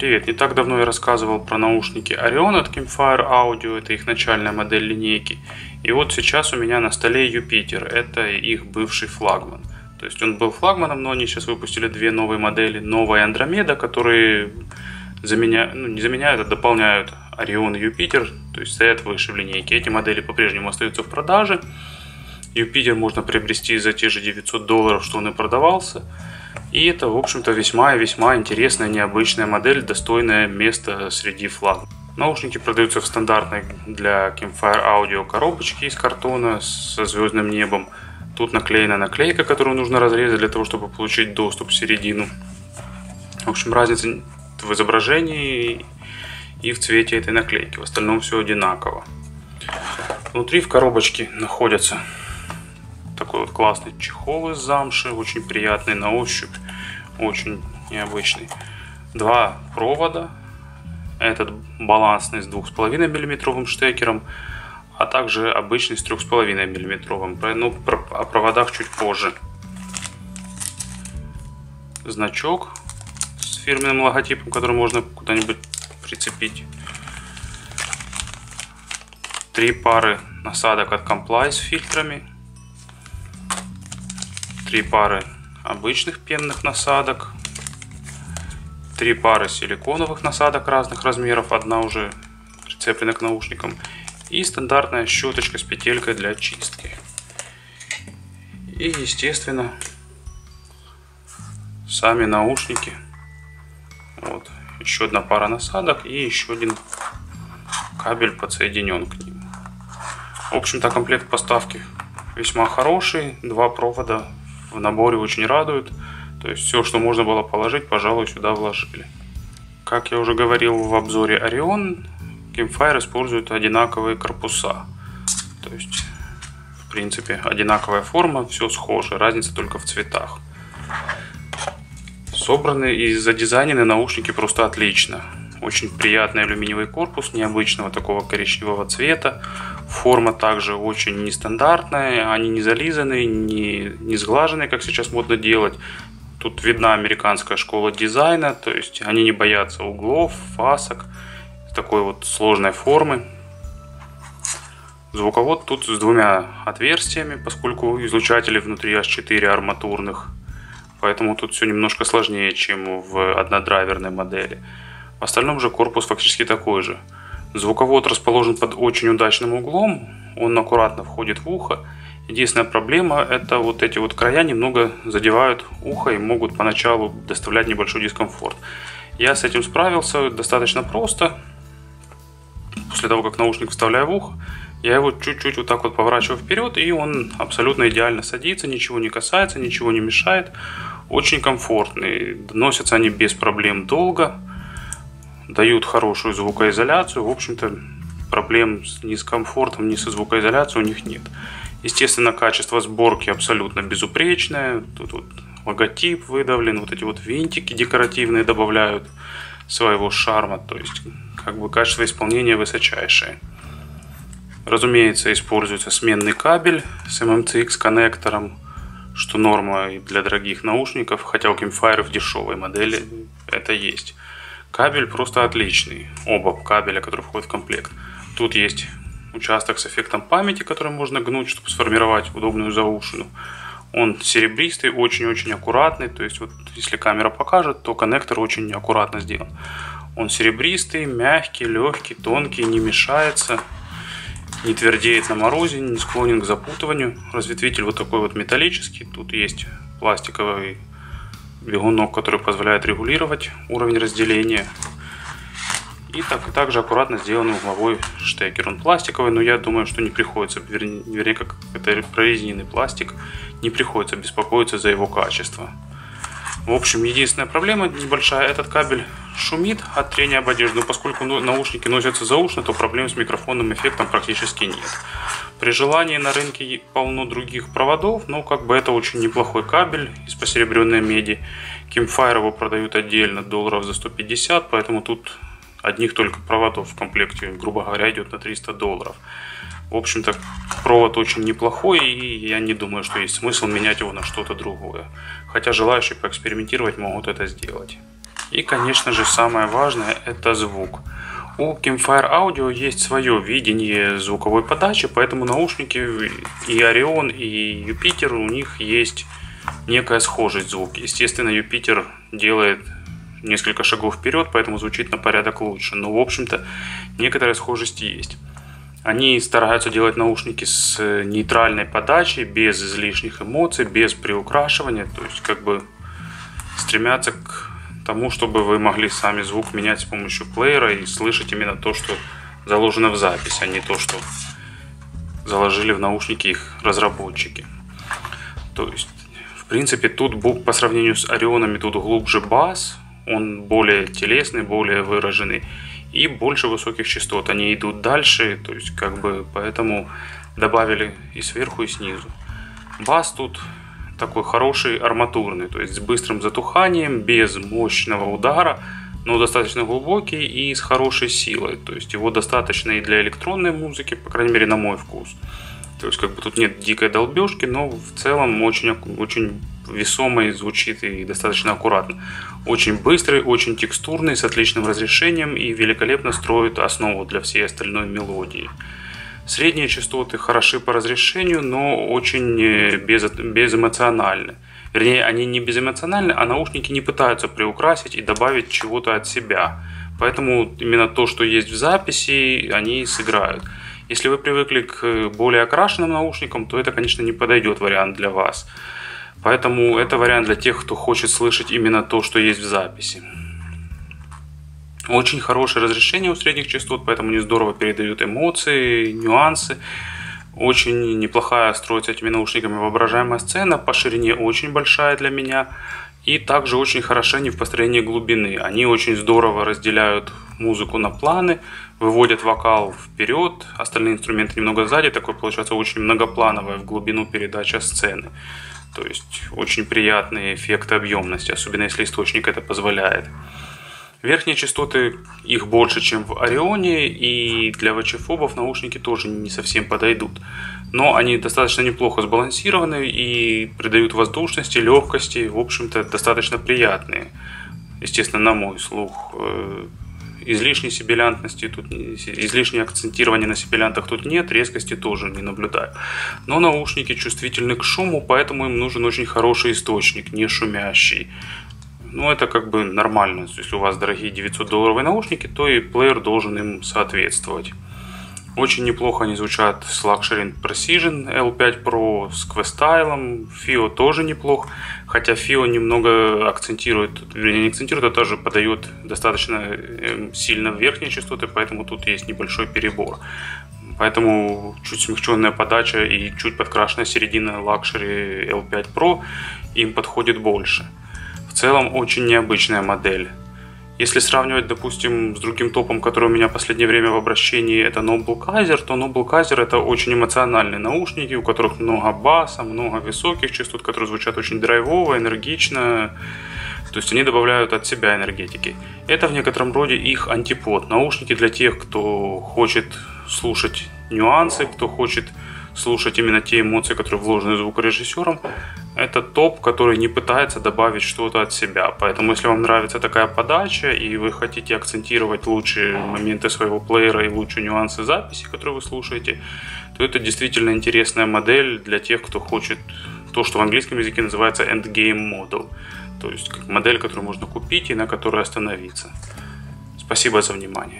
Привет! Не так давно я рассказывал про наушники Orion от Campfire Audio, это их начальная модель линейки. И вот сейчас у меня на столе Юпитер, это их бывший флагман. То есть он был флагманом, но они сейчас выпустили две новые модели, новая Андромеда, которые заменяют, ну не заменяют, а дополняют Orion и Юпитер, то есть стоят выше в линейке. Эти модели по-прежнему остаются в продаже. Юпитер можно приобрести за те же 900 долларов, что он и продавался. И это, в общем-то, весьма и весьма интересная, необычная модель, достойная места среди флагов. Наушники продаются в стандартной для Campfire Audio коробочке из картона со звездным небом. Тут наклеена наклейка, которую нужно разрезать для того, чтобы получить доступ в середину. В общем, разница в изображении и в цвете этой наклейки. В остальном все одинаково. Внутри в коробочке находятся классный чехол из замши, очень приятный на ощупь, очень необычный. Два провода, этот балансный с 2,5 мм штекером, а также обычный с 3,5 мм. Ну, о проводах чуть позже. Значок с фирменным логотипом, который можно куда-нибудь прицепить. Три пары насадок от Comply с фильтрами три пары обычных пенных насадок, три пары силиконовых насадок разных размеров, одна уже прицеплена к наушникам, и стандартная щеточка с петелькой для чистки. И, естественно, сами наушники. Вот, еще одна пара насадок и еще один кабель подсоединен к ним. В общем-то, комплект поставки весьма хороший. Два провода в наборе очень радует. То есть все, что можно было положить, пожалуй, сюда вложили. Как я уже говорил в обзоре Orion, Campfire использует одинаковые корпуса. То есть, в принципе, одинаковая форма, все схоже, разница только в цветах. Собраны и задизайнены наушники просто отлично. Очень приятный алюминиевый корпус необычного такого коричневого цвета. Форма также очень нестандартная, они не зализаны, не, не сглажены, как сейчас модно делать. Тут видна американская школа дизайна, то есть они не боятся углов, фасок, такой вот сложной формы. Звуковод тут с двумя отверстиями, поскольку излучатели внутри аж 4 арматурных. Поэтому тут все немножко сложнее, чем в однодрайверной модели. В остальном же корпус фактически такой же. Звуковод расположен под очень удачным углом, он аккуратно входит в ухо. Единственная проблема это вот эти вот края немного задевают ухо и могут поначалу доставлять небольшой дискомфорт. Я с этим справился достаточно просто. После того, как наушник вставляю в ухо, я его чуть-чуть вот так вот поворачиваю вперед, и он абсолютно идеально садится, ничего не касается, ничего не мешает. Очень комфортный, носятся они без проблем долго дают хорошую звукоизоляцию. В общем-то, проблем ни с комфортом, ни со звукоизоляцией у них нет. Естественно, качество сборки абсолютно безупречное. Тут вот логотип выдавлен, вот эти вот винтики декоративные добавляют своего шарма. То есть, как бы качество исполнения высочайшее. Разумеется, используется сменный кабель с MMCX коннектором, что норма для дорогих наушников, хотя у Campfire в дешевой модели это есть. Кабель просто отличный. Оба кабеля, которые входят в комплект. Тут есть участок с эффектом памяти, который можно гнуть, чтобы сформировать удобную заушину. Он серебристый, очень-очень аккуратный. То есть, вот если камера покажет, то коннектор очень аккуратно сделан. Он серебристый, мягкий, легкий, тонкий, не мешается, не твердеет на морозе, не склонен к запутыванию. Разветвитель вот такой вот металлический. Тут есть пластиковый бегунок, который позволяет регулировать уровень разделения. И так, также аккуратно сделан угловой штекер. Он пластиковый, но я думаю, что не приходится, вернее, вернее как это прорезиненный пластик, не приходится беспокоиться за его качество. В общем, единственная проблема небольшая, этот кабель шумит от трения об одежду, поскольку наушники носятся заушно, то проблем с микрофонным эффектом практически нет. При желании на рынке полно других проводов, но как бы это очень неплохой кабель из посеребренной меди. Campfire его продают отдельно долларов за 150, поэтому тут одних только проводов в комплекте, грубо говоря, идет на 300 долларов. В общем-то, провод очень неплохой, и я не думаю, что есть смысл менять его на что-то другое. Хотя желающие поэкспериментировать могут это сделать. И, конечно же, самое важное – это звук. У Kimfire Audio есть свое видение звуковой подачи, поэтому наушники и Орион, и Юпитер, у них есть некая схожесть звука. Естественно, Юпитер делает несколько шагов вперед, поэтому звучит на порядок лучше. Но, в общем-то, некоторая схожесть есть. Они стараются делать наушники с нейтральной подачей, без излишних эмоций, без приукрашивания. То есть, как бы стремятся к тому, чтобы вы могли сами звук менять с помощью плеера и слышать именно то, что заложено в запись, а не то, что заложили в наушники их разработчики. То есть, в принципе, тут по сравнению с Орионами тут глубже бас, он более телесный, более выраженный и больше высоких частот. Они идут дальше, то есть как бы поэтому добавили и сверху, и снизу. Бас тут такой хороший арматурный, то есть с быстрым затуханием, без мощного удара, но достаточно глубокий и с хорошей силой. То есть его достаточно и для электронной музыки, по крайней мере на мой вкус. То есть как бы тут нет дикой долбежки, но в целом очень, очень весомый звучит и достаточно аккуратно. Очень быстрый, очень текстурный, с отличным разрешением и великолепно строит основу для всей остальной мелодии. Средние частоты хороши по разрешению, но очень э, без, безэмоциональны. Вернее, они не безэмоциональны, а наушники не пытаются приукрасить и добавить чего-то от себя. Поэтому именно то, что есть в записи, они сыграют. Если вы привыкли к более окрашенным наушникам, то это, конечно, не подойдет вариант для вас. Поэтому это вариант для тех, кто хочет слышать именно то, что есть в записи. Очень хорошее разрешение у средних частот, поэтому они здорово передают эмоции, нюансы. Очень неплохая строится этими наушниками воображаемая сцена, по ширине очень большая для меня. И также очень хороши они в построении глубины. Они очень здорово разделяют музыку на планы, выводят вокал вперед, остальные инструменты немного сзади. Такой получается очень многоплановая в глубину передача сцены. То есть очень приятный эффект объемности, особенно если источник это позволяет. Верхние частоты, их больше, чем в Орионе, и для ВЧФобов наушники тоже не совсем подойдут. Но они достаточно неплохо сбалансированы и придают воздушности, легкости, в общем-то, достаточно приятные. Естественно, на мой слух. Э, излишней сибилянтности тут, излишнее акцентирования на сибилянтах тут нет, резкости тоже не наблюдаю. Но наушники чувствительны к шуму, поэтому им нужен очень хороший источник, не шумящий. Ну, это как бы нормально. Если у вас дорогие 900-долларовые наушники, то и плеер должен им соответствовать. Очень неплохо они звучат с Luxury Precision L5 Pro, с Questyle, FIO тоже неплох, хотя FIO немного акцентирует, вернее не акцентирует, а тоже подает достаточно эм, сильно верхние частоты, поэтому тут есть небольшой перебор. Поэтому чуть смягченная подача и чуть подкрашенная середина Luxury L5 Pro им подходит больше. Целом очень необычная модель. Если сравнивать, допустим, с другим топом, который у меня в последнее время в обращении, это Noble Kaiser, то Noble Kaiser это очень эмоциональные наушники, у которых много баса, много высоких частот, которые звучат очень драйвово, энергично. То есть они добавляют от себя энергетики. Это в некотором роде их антипод. Наушники для тех, кто хочет слушать нюансы, кто хочет слушать именно те эмоции, которые вложены звукорежиссером. Это топ, который не пытается добавить что-то от себя. Поэтому, если вам нравится такая подача, и вы хотите акцентировать лучшие моменты своего плеера и лучшие нюансы записи, которые вы слушаете, то это действительно интересная модель для тех, кто хочет то, что в английском языке называется endgame model. То есть модель, которую можно купить и на которой остановиться. Спасибо за внимание.